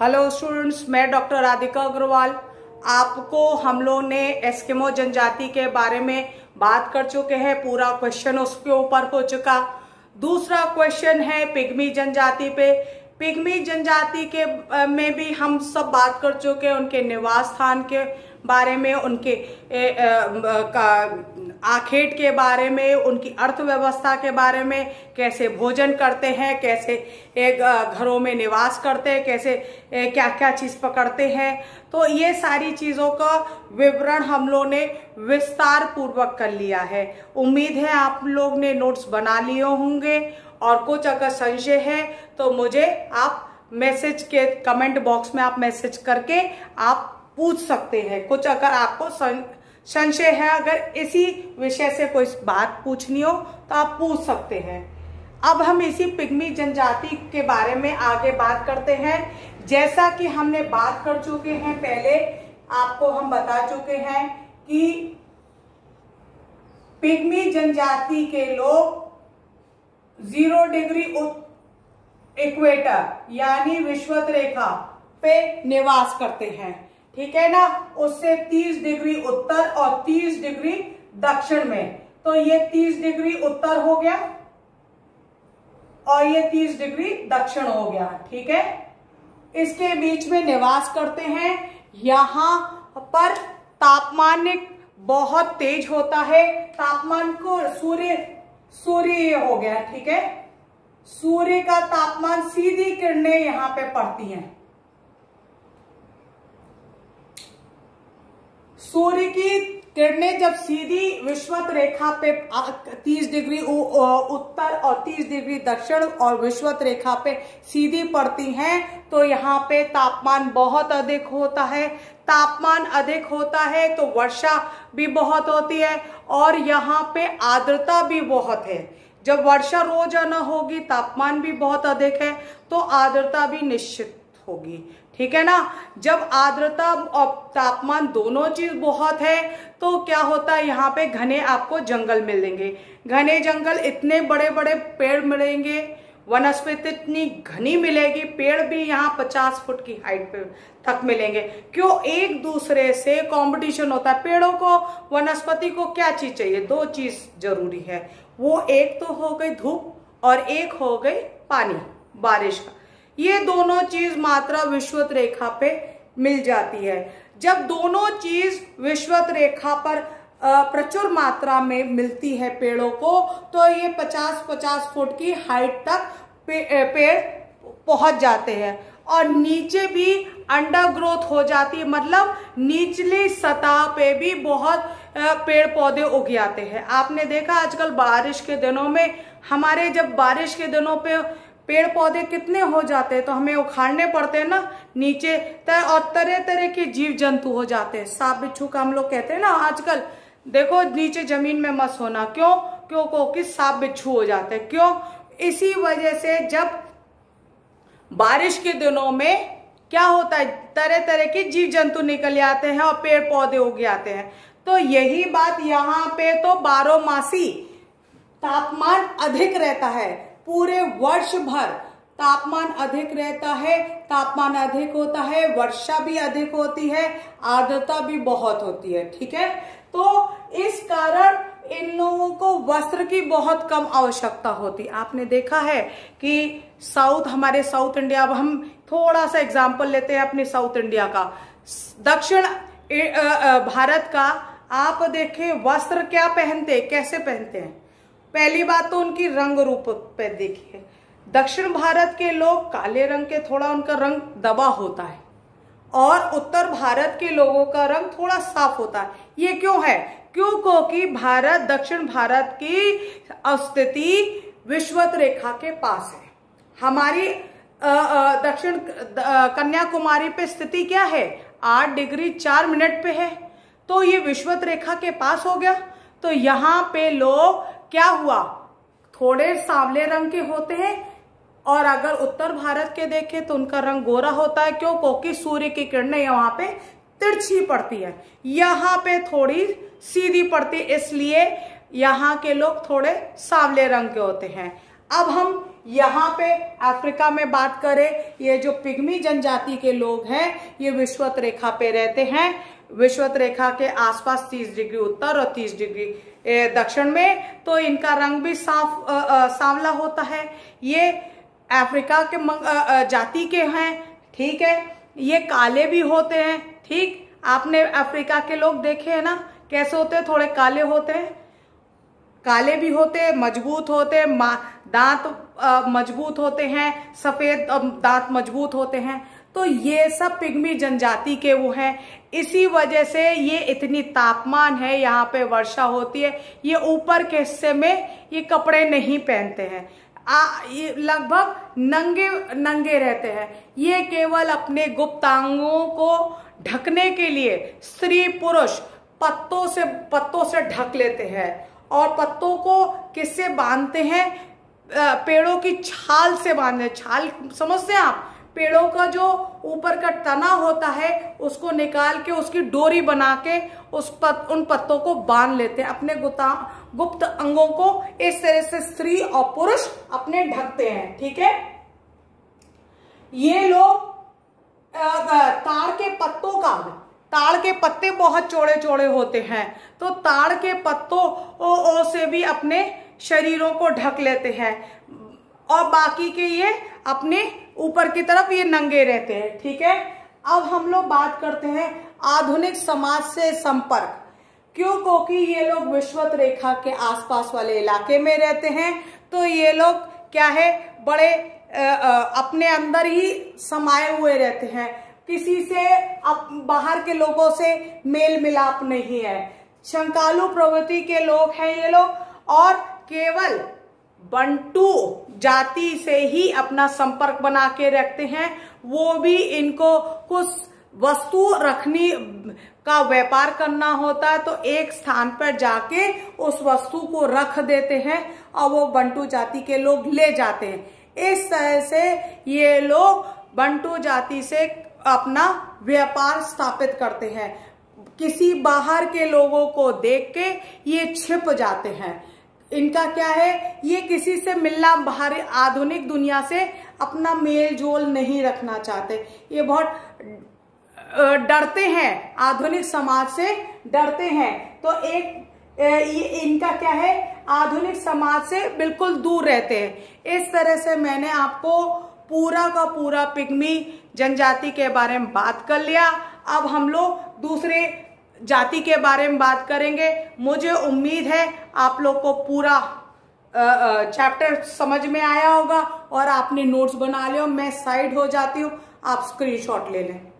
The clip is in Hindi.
हेलो स्टूडेंट्स मैं डॉक्टर राधिका अग्रवाल आपको हम लोग ने एस्किमो जनजाति के बारे में बात कर चुके हैं। पूरा क्वेश्चन उसके ऊपर हो चुका। दूसरा क्वेश्चन है पिग्मी जनजाति पे। पिग्मी जनजाति के में भी हम सब बात कर चुके हैं। उनके निवास स्थान के बारे में, उनके आखेट के बारे में, उनकी अर्थव्यवस्था के बारे में, कैसे भोजन करते हैं, कैसे एक घरों में निवास करते हैं, कैसे क्या क्या चीज़ पकड़ते हैं। तो ये सारी चीज़ों का विवरण हम लोग ने विस्तार पूर्वक कर लिया है। उम्मीद है आप लोग ने नोट्स बना लिए होंगे। और कुछ अगर संशय है तो मुझे आप मैसेज के कमेंट बॉक्स में आप मैसेज करके आप पूछ सकते हैं। कुछ अगर आपको संशय है, अगर इसी विषय से कोई बात पूछनी हो तो आप पूछ सकते हैं। अब हम इसी पिग्मी जनजाति के बारे में आगे बात करते हैं। जैसा कि हमने बात कर चुके हैं, पहले आपको हम बता चुके हैं कि पिग्मी जनजाति के लोग ज़ीरो डिग्री इक्वेटर, यानी विश्वत रेखा पे निवास करते हैं। ठीक है ना? उससे 30 डिग्री उत्तर और 30 डिग्री दक्षिण में। तो ये 30 डिग्री उत्तर हो गया और ये 30 डिग्री दक्षिण हो गया, ठीक है? इसके बीच में निवास करते हैं। यहाँ पर तापमान बहुत तेज होता है। तापमान को सूर्य सूर्य ये हो गया, ठीक है? सूर्य का तापमान सीधी किरणें यहाँ पे पड़ती हैं। सूर्य की किरणें जब सीधी विश्वत रेखा पे 30 डिग्री उत्तर और 30 डिग्री दक्षिण और विश्वत रेखा पे सीधी पड़ती हैं तो यहाँ पे तापमान बहुत अधिक होता है। तापमान अधिक होता है तो वर्षा भी बहुत होती है और यहाँ पे आर्द्रता भी बहुत है। जब वर्षा रोज़ाना होगी, तापमान भी बहुत अधिक है तो आर्द्रता भी निश्चित होगी। ठीक है ना? जब आर्द्रता और तापमान दोनों चीज़ बहुत है तो क्या होता है, यहाँ पे घने आपको जंगल मिलेंगे घने जंगल इतने बड़े बड़े पेड़ मिलेंगे, वनस्पति इतनी घनी मिलेगी, पेड़ भी यहाँ पचास फुट की हाइट पे तक मिलेंगे। क्यों? एक दूसरे से कंपटीशन होता है। पेड़ों को, वनस्पति को क्या चीज़ चाहिए? दो चीज़ ज़रूरी है। वो एक तो हो गई धूप और एक हो गई पानी, बारिश का। ये दोनों चीज़ मात्रा विश्वत रेखा पे मिल जाती है। जब दोनों चीज़ विश्वत रेखा पर प्रचुर मात्रा में मिलती है पेड़ों को तो ये 50-50 फुट की हाइट तक पे, पेड़ पहुँच जाते हैं और नीचे भी अंडर ग्रोथ हो जाती है। मतलब निचली सतह पे भी बहुत पेड़ पौधे उग जाते हैं। आपने देखा आजकल बारिश के दिनों में हमारे जब बारिश के दिनों पे पेड़ पौधे कितने हो जाते हैं तो हमें उखाड़ने पड़ते हैं ना, नीचे तर, और तरह तरह के जीव जंतु हो जाते हैं। सांप, बिच्छू का हम लोग कहते हैं ना आजकल, देखो नीचे ज़मीन में मत होना क्यों? क्यों को कि सांप, बिच्छू हो जाते हैं। क्यों? इसी वजह से जब बारिश के दिनों में क्या होता है तरह तरह के जीव जंतु निकल आते हैं और पेड़ पौधे उग आते हैं। तो यही बात यहाँ पे तो मासी तापमान अधिक रहता है। पूरे वर्ष भर तापमान अधिक रहता है, तापमान अधिक होता है, वर्षा भी अधिक होती है, आर्द्रता भी बहुत होती है, ठीक है? तो इस कारण इन लोगों को वस्त्र की बहुत कम आवश्यकता होती। आपने देखा है कि साउथ, हमारे साउथ इंडिया, अब हम थोड़ा सा एग्ज़ाम्पल लेते हैं अपने साउथ इंडिया का। दक्षिण भारत का, आप देखें, वस्त्र क्या पहनते, कैसे पहनते हैं? पहली बात तो उनकी रंग रूप पे देखिए दक्षिण भारत के लोग काले रंग के थोड़ा उनका रंग दबा होता है और उत्तर भारत के लोगों का रंग थोड़ा साफ़ होता है। ये क्यों है? क्यों? क्योंकि भारत, दक्षिण भारत की स्थिति विश्वत रेखा के पास है। हमारी दक्षिण कन्याकुमारी पे स्थिति क्या है? आठ डिग्री चार मिनट पे है। तो ये विश्वत रेखा के पास हो गया। तो यहाँ पे लोग क्या हुआ? थोड़े सांवले रंग के होते हैं, और अगर उत्तर भारत के देखें तो उनका रंग गोरा होता है, क्यों? क्योंकि सूर्य की किरणें यहाँ पे तिरछी पड़ती है। यहाँ पे थोड़ी सीधी पड़ती है इसलिए यहाँ के लोग थोड़े सांवले रंग के होते हैं। अब हम यहाँ पे अफ्रीका में बात करें, ये जो पिग्मी जनजाति के लोग हैं, ये विश्वत रेखा पे रहते हैं। विश्वत रेखा के आसपास 30 डिग्री उत्तर और 30 डिग्री दक्षिण में तो इनका रंग भी साफ़ सांवला होता है। ये अफ्रीका के जाति के हैं, ठीक है? ये काले भी होते हैं, ठीक? आपने अफ्रीका के लोग देखे हैं ना? कैसे होते हैं? थोड़े काले होते हैं। काले भी होते मज़बूत होते दांत मज़बूत होते हैं सफ़ेद दांत मज़बूत होते हैं। तो ये सब पिग्मी जनजाति के वो हैं। इसी वजह से ये इतनी तापमान है यहाँ पे वर्षा होती है। ये ऊपर के हिस्से में ये कपड़े नहीं पहनते हैं। आ, लगभग नंगे नंगे रहते हैं। ये केवल अपने गुप्तांगों को ढकने के लिए स्त्री पुरुष पत्तों से पत्तों से ढक लेते हैं। और पत्तों को किससे बांधते हैं? पेड़ों की छाल से बांधते हैं। छाल समझते हैं आप? पेड़ों का जो ऊपर का तना होता है उसको निकाल के उसकी डोरी बना के उस पत, उन पत्तों को बाँध लेते हैं। अपने गुता गुप्त अंगों को इस तरह से स्त्री और पुरुष अपने ढकते हैं। ठीक है? ये लोग ताड़ के पत्तों का ताड़ के पत्ते बहुत चौड़े चौड़े होते हैं। तो ताड़ के पत्तों ओ, ओ से भी अपने शरीरों को ढक लेते हैं। और बाकी के ये अपने ऊपर की तरफ़ ये नंगे रहते हैं ठीक है? अब हम लोग बात करते हैं आधुनिक समाज से संपर्क। क्यों? क्योंकि ये लोग विश्वत रेखा के आसपास वाले इलाके में रहते हैं। तो ये लोग क्या है? बड़े अपने अंदर ही समाये हुए रहते हैं। किसी से बाहर के लोगों से मेल मिलाप नहीं है। शंकालु प्रवृत्ति के लोग हैं ये लोग, और केवल बंटू जाति से ही अपना संपर्क बना के रखते हैं। वो भी इनको कुछ वस्तु रखनी का व्यापार करना होता है तो एक स्थान पर जाके उस वस्तु को रख देते हैं और वो बंटू जाति के लोग ले जाते हैं। इस तरह से ये लोग बंटू जाति से अपना व्यापार स्थापित करते हैं। किसी बाहर के लोगों को देख के ये छिप जाते हैं। इनका क्या है? ये किसी से मिलना बाहर आधुनिक दुनिया से अपना मेल जोल नहीं रखना चाहते। ये बहुत डरते हैं। आधुनिक समाज से डरते हैं। तो एक ये इनका क्या है? आधुनिक समाज से बिल्कुल दूर रहते हैं। इस तरह से मैंने आपको पूरा का पूरा पिग्मी जनजाति के बारे में बात कर लिया। अब हम लोग दूसरे जाति के बारे में बात करेंगे। मुझे उम्मीद है आप लोग को पूरा चैप्टर समझ में आया होगा और आपने नोट्स बना लिया मैं साइड हो जाती हूँ। आप स्क्रीनशॉट ले लें।